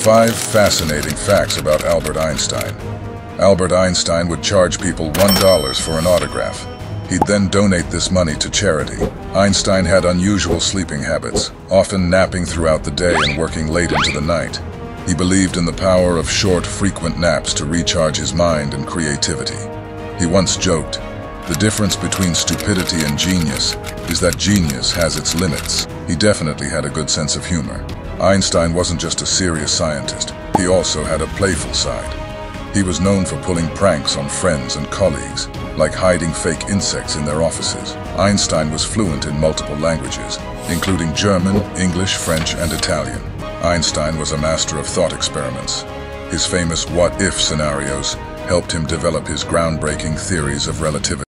Five fascinating facts about Albert Einstein. Albert Einstein would charge people $1 for an autograph. He'd then donate this money to charity. Einstein had unusual sleeping habits, often napping throughout the day and working late into the night. He believed in the power of short, frequent naps to recharge his mind and creativity. He once joked, the difference between stupidity and genius is that genius has its limits. He definitely had a good sense of humor. Einstein wasn't just a serious scientist, he also had a playful side. He was known for pulling pranks on friends and colleagues, like hiding fake insects in their offices. Einstein was fluent in multiple languages, including German, English, French, and Italian. Einstein was a master of thought experiments. His famous what-if scenarios helped him develop his groundbreaking theories of relativity.